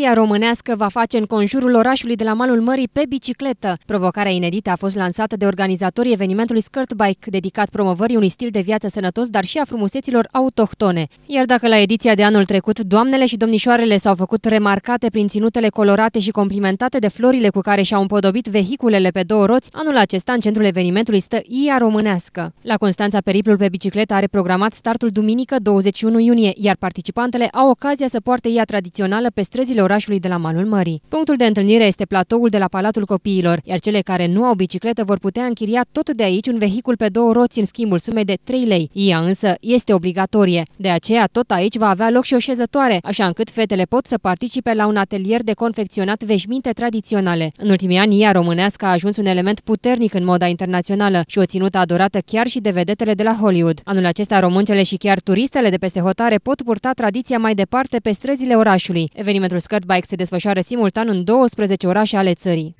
IA românească va face în conjurul orașului de la malul mării pe bicicletă. Provocarea inedită a fost lansată de organizatorii evenimentului Skirt Bike, dedicat promovării unui stil de viață sănătos, dar și a frumuseților autohtone. Iar dacă la ediția de anul trecut doamnele și domnișoarele s-au făcut remarcate prin ținutele colorate și complimentate de florile cu care și-au împodobit vehiculele pe două roți, anul acesta în centrul evenimentului stă IA românească. La Constanța, periplul pe bicicletă are programat startul duminică 21 iunie, iar participantele au ocazia să poarte IA tradițională pe străzile orașului de la malul mării. Punctul de întâlnire este platoul de la Palatul Copiilor, iar cele care nu au bicicletă vor putea închiria tot de aici un vehicul pe două roți în schimbul sumei de 3 lei. Ea însă este obligatorie. De aceea tot aici va avea loc și o șezătoare, așa încât fetele pot să participe la un atelier de confecționat veșminte tradiționale. În ultimii ani, ea românească a ajuns un element puternic în moda internațională și o ținută adorată chiar și de vedetele de la Hollywood. Anul acesta, româncele și chiar turistele de peste hotare pot purta tradiția mai departe pe străzile orașului. Evenimentul Skatebike se desfășoară simultan în 12 orașe ale țării.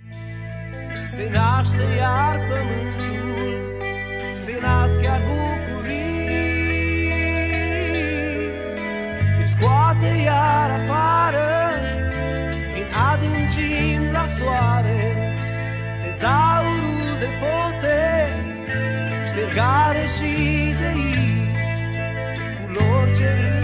Se naște iar pământul, se nasc iar bucurii, scoate iar afară, din adâncim la soare, tezaurul de fote, ștergare și de ei, culori cerului.